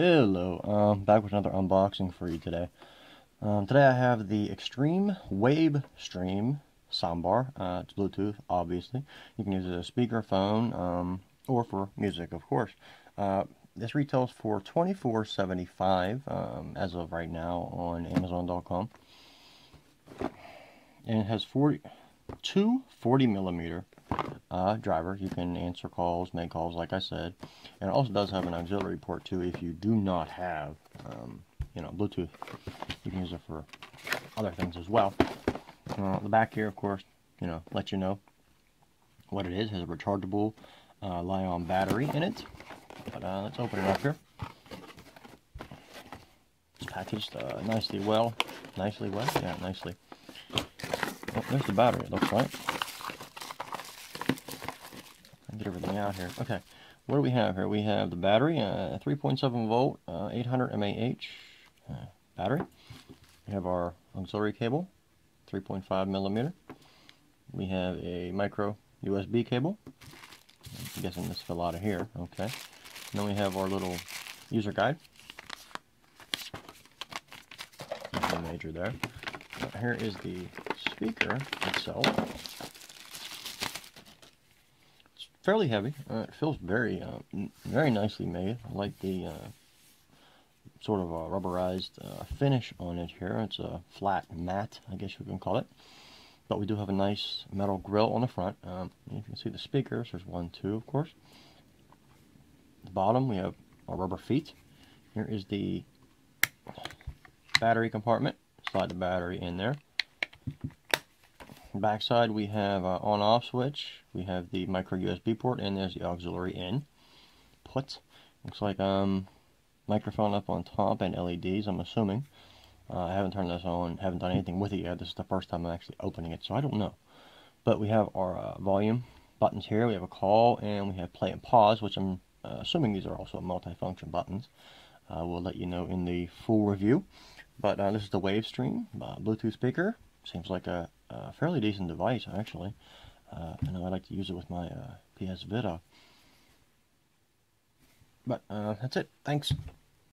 Hello, um, back with another unboxing for you today. Um, today I have the Extreme Wave Stream soundbar. Uh, it's Bluetooth, obviously. You can use it as a speaker, phone, um, or for music, of course. Uh, this retails for $24.75 um, as of right now on Amazon.com. And it has 40, two 40 millimeter uh, driver. You can answer calls, make calls, like I said. And it also does have an auxiliary port, too, if you do not have, um, you know, Bluetooth. You can use it for other things as well. Uh, the back here, of course, you know, let you know what it is. It has a rechargeable uh, Li-ion battery in it. But uh, let's open it up here. It's packaged uh, nicely well. Nicely well? Yeah, nicely. Oh, there's the battery, it looks like everything out here. Okay, what do we have here? We have the battery, uh, 3.7 volt, uh, 800 mAh uh, battery. We have our auxiliary cable, 3.5 millimeter. We have a micro USB cable. I'm guessing this fell out of here. Okay. And then we have our little user guide. Nothing major there. Here is the speaker itself fairly heavy. Uh, it feels very, uh, very nicely made. I like the uh, sort of a rubberized uh, finish on it here. It's a flat matte, I guess you can call it. But we do have a nice metal grill on the front. Um, you can see the speakers. There's one, two, of course. the bottom, we have our rubber feet. Here is the battery compartment. Slide the battery in there backside we have uh, on off switch. We have the micro USB port and there's the auxiliary in. Put looks like um microphone up on top and LEDs I'm assuming. Uh, I haven't turned this on haven't done anything with it yet. This is the first time I'm actually opening it so I don't know. But we have our uh, volume buttons here. We have a call and we have play and pause which I'm uh, assuming these are also multi-function buttons. Uh, we'll let you know in the full review. But uh, this is the Wavestream Bluetooth speaker. Seems like a, a fairly decent device actually. Uh, I know I like to use it with my uh, PS Vita. But uh, that's it. Thanks.